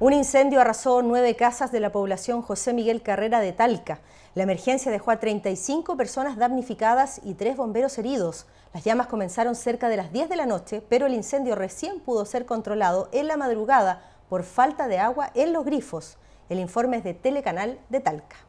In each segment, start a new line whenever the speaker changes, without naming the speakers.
Un incendio arrasó nueve casas de la población José Miguel Carrera de Talca. La emergencia dejó a 35 personas damnificadas y tres bomberos heridos. Las llamas comenzaron cerca de las 10 de la noche, pero el incendio recién pudo ser controlado en la madrugada por falta de agua en los grifos. El informe es de Telecanal de Talca.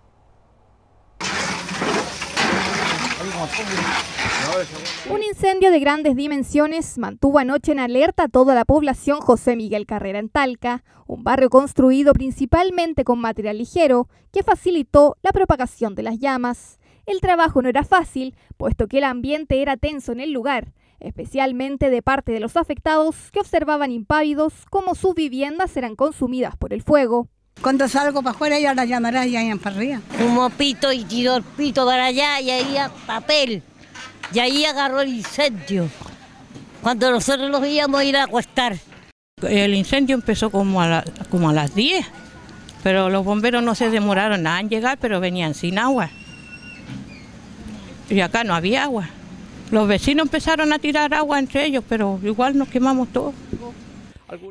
Un incendio de grandes dimensiones mantuvo anoche en alerta a toda la población José Miguel Carrera en Talca, un barrio construido principalmente con material ligero que facilitó la propagación de las llamas. El trabajo no era fácil, puesto que el ambiente era tenso en el lugar, especialmente de parte de los afectados que observaban impávidos cómo sus viviendas eran consumidas por el fuego.
Cuando salgo para afuera ya la llamará ya en para arriba.
Fumó pito y tiró el pito para allá y ahí a papel. Y ahí agarró el incendio. Cuando nosotros nos íbamos a ir a acostar.
El incendio empezó como a, como a las 10, pero los bomberos no se demoraron nada en llegar, pero venían sin agua. Y acá no había agua. Los vecinos empezaron a tirar agua entre ellos, pero igual nos quemamos todos.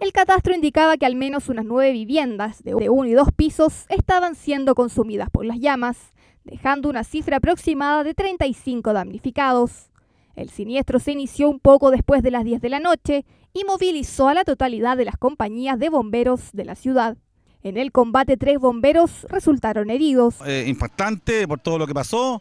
El catastro indicaba que al menos unas nueve viviendas de uno y dos pisos estaban siendo consumidas por las llamas, dejando una cifra aproximada de 35 damnificados. El siniestro se inició un poco después de las 10 de la noche y movilizó a la totalidad de las compañías de bomberos de la ciudad. En el combate tres bomberos resultaron heridos.
Eh, impactante por todo lo que pasó.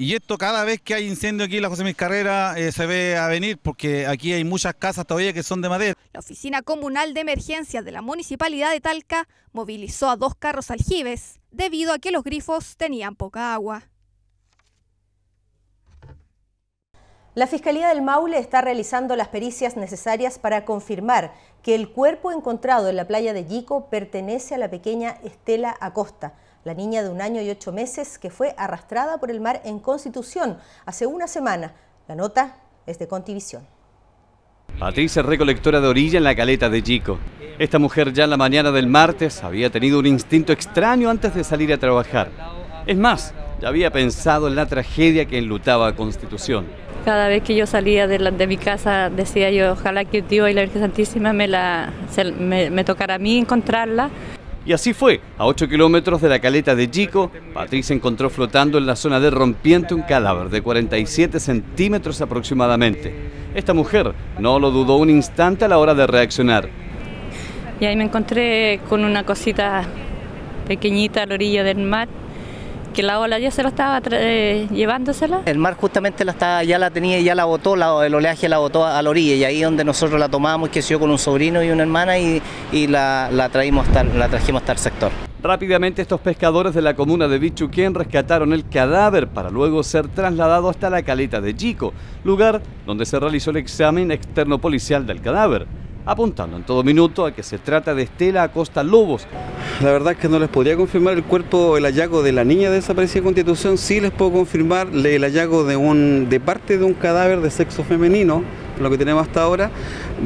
Y esto cada vez que hay incendio aquí en la José Miguel Carrera eh, se ve a venir porque aquí hay muchas casas todavía que son de madera.
La Oficina Comunal de Emergencias de la Municipalidad de Talca movilizó a dos carros aljibes debido a que los grifos tenían poca agua.
La Fiscalía del Maule está realizando las pericias necesarias para confirmar que el cuerpo encontrado en la playa de Yico pertenece a la pequeña Estela Acosta la niña de un año y ocho meses que fue arrastrada por el mar en Constitución hace una semana. La nota es de Contivisión.
Patricia recolectora de orilla en la caleta de Chico. Esta mujer ya en la mañana del martes había tenido un instinto extraño antes de salir a trabajar. Es más, ya había pensado en la tragedia que enlutaba a Constitución.
Cada vez que yo salía de, mi casa decía yo, ojalá que Dios y la Virgen Santísima me, la, me, me tocara a mí encontrarla.
Y así fue, a 8 kilómetros de la caleta de Chico, Patricia encontró flotando en la zona de rompiente un cadáver de 47 centímetros aproximadamente. Esta mujer no lo dudó un instante a la hora de reaccionar.
Y ahí me encontré con una cosita pequeñita a la orilla del mar que la ola ya se lo estaba eh, llevándosela.
El mar justamente la estaba, ya la tenía y ya la botó, el oleaje la botó a la orilla y ahí donde nosotros la tomamos, que se con un sobrino y una hermana y, la, traímos la trajimos hasta el sector.
Rápidamente estos pescadores de la comuna de Bichuquén rescataron el cadáver para luego ser trasladado hasta la caleta de Chico, lugar donde se realizó el examen externo policial del cadáver apuntando en todo minuto a que se trata de Estela Acosta Lobos.
La verdad es que no les podría confirmar el cuerpo, el hallazgo de la niña desaparecida en Constitución, sí les puedo confirmar el hallazgo de, un, de parte de un cadáver de sexo femenino, lo que tenemos hasta ahora,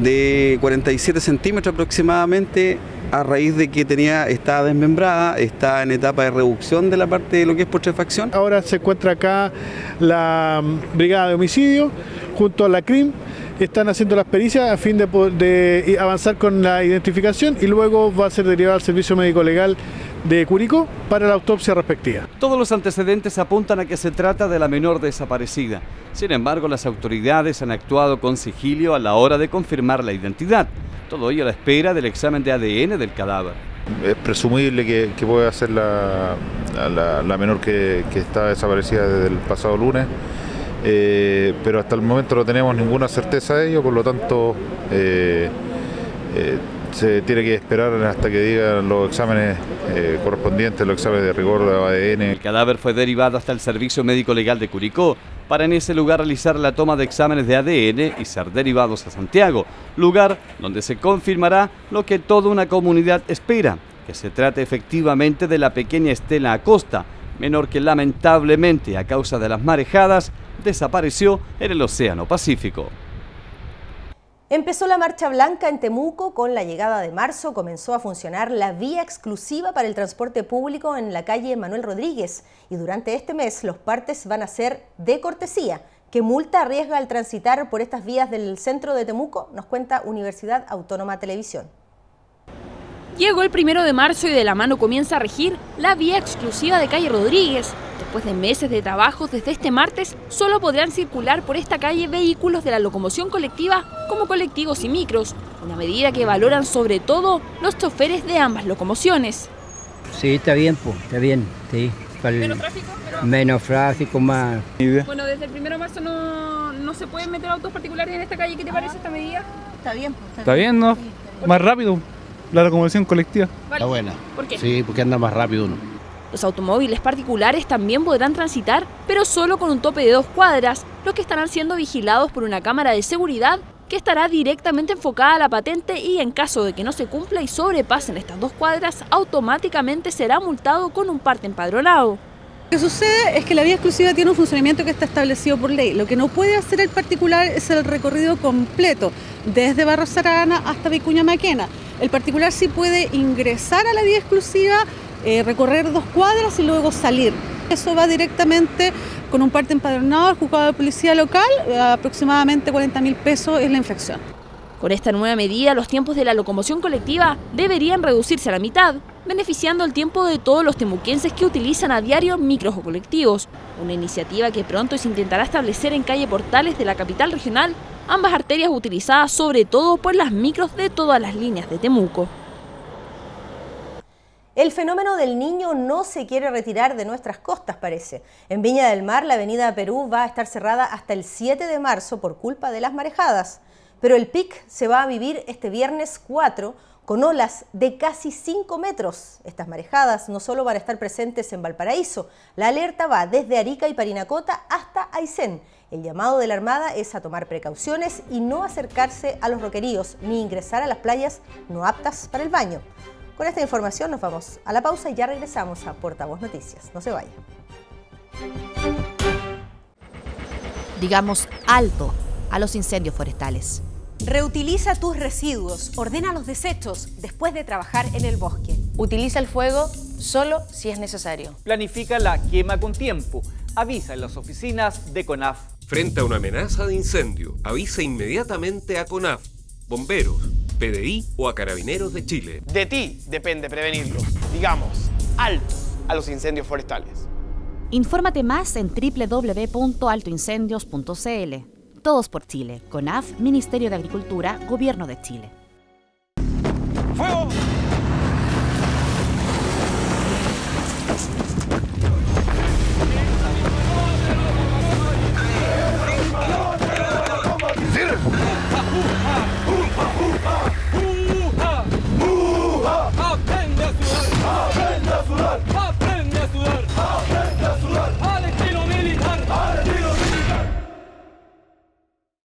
de 47 centímetros aproximadamente, a raíz de que tenía, estaba desmembrada, está en etapa de reducción de la parte de lo que es putrefacción.
Ahora se encuentra acá la Brigada de Homicidio junto a la CRIM están haciendo las pericias a fin de, avanzar con la identificación y luego va a ser derivado al Servicio Médico Legal de Curicó para la autopsia respectiva.
Todos los antecedentes apuntan a que se trata de la menor desaparecida. Sin embargo, las autoridades han actuado con sigilio a la hora de confirmar la identidad. Todo ello a la espera del examen de ADN del cadáver.
Es presumible que, pueda ser la, menor que, que está desaparecida desde el pasado lunes. Eh, pero hasta el momento no tenemos ninguna certeza de ello, por lo tanto eh, eh, se tiene que esperar hasta que digan los exámenes correspondientes, los exámenes de rigor de ADN.
El cadáver fue derivado hasta el Servicio Médico Legal de Curicó para en ese lugar realizar la toma de exámenes de ADN y ser derivados a Santiago, lugar donde se confirmará lo que toda una comunidad espera, que se trate efectivamente de la pequeña Estela Acosta, menor que lamentablemente a causa de las marejadas desapareció en el Océano Pacífico.
Empezó la Marcha Blanca en Temuco. Con la llegada de marzo comenzó a funcionar la vía exclusiva para el transporte público en la calle Manuel Rodríguez. Y durante este mes los partes van a ser de cortesía. ¿Qué multa arriesga al transitar por estas vías del centro de Temuco? Nos cuenta Universidad Autónoma Televisión.
Llegó el primero de marzo y de la mano comienza a regir la vía exclusiva de calle Rodríguez. Después de meses de trabajo, desde este martes solo podrán circular por esta calle vehículos de la locomoción colectiva como colectivos y micros, una medida que valoran sobre todo los choferes de ambas locomociones.
Sí, está bien, pues, está bien, sí.
¿Menos tráfico?
Menos tráfico, más...
Bueno, desde el primero de marzo no, no se pueden meter autos particulares en esta calle. ¿Qué te parece esta medida?
Está bien.
Está bien, ¿no? Más rápido, la locomoción colectiva.
Está
buena.
¿Por qué?
Sí, porque anda más rápido uno.
Los automóviles particulares también podrán transitar, pero solo con un tope de dos cuadras, los que estarán siendo vigilados por una cámara de seguridad que estará directamente enfocada a la patente y en caso de que no se cumpla y sobrepasen estas dos cuadras, automáticamente será multado con un parte empadronado.
Lo que sucede es que la vía exclusiva tiene un funcionamiento que está establecido por ley. Lo que no puede hacer el particular es el recorrido completo, desde Barros Sarana hasta Vicuña Maquena. El particular sí puede ingresar a la vía exclusiva, eh, recorrer dos cuadras y luego salir. Eso va directamente con un parte empadronado al juzgado de policía local, eh, aproximadamente 40 mil pesos es la infracción.
Con esta nueva medida, los tiempos de la locomoción colectiva deberían reducirse a la mitad, beneficiando el tiempo de todos los temuquenses que utilizan a diario micros o colectivos. Una iniciativa que pronto se intentará establecer en calle Portales de la capital regional, ambas arterias utilizadas sobre todo por las micros de todas las líneas de Temuco.
El fenómeno del niño no se quiere retirar de nuestras costas, parece. En Viña del Mar, la avenida Perú va a estar cerrada hasta el 7 de marzo por culpa de las marejadas. Pero el pic se va a vivir este viernes 4 con olas de casi 5 metros. Estas marejadas no solo van a estar presentes en Valparaíso, la alerta va desde Arica y Parinacota hasta Aysén. El llamado de la Armada es a tomar precauciones y no acercarse a los roqueríos ni ingresar a las playas no aptas para el baño. Con esta información nos vamos a la pausa y ya regresamos a Portavoz Noticias. No se vaya.
Digamos alto a los incendios forestales.
Reutiliza tus residuos, ordena los desechos después de trabajar en el bosque.
Utiliza el fuego solo si es necesario.
Planifica la quema con tiempo. Avisa en las oficinas de CONAF.
Frente a una amenaza de incendio, avisa inmediatamente a CONAF, bomberos, PDI o a Carabineros de Chile.
De ti depende prevenirlo. Digamos, alto a los incendios forestales.
Infórmate más en www.altoincendios.cl. Todos por Chile. CONAF, Ministerio de Agricultura, Gobierno de Chile.
¡Fuego!